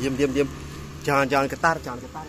diam diam diam jangan jangan getar jangan getar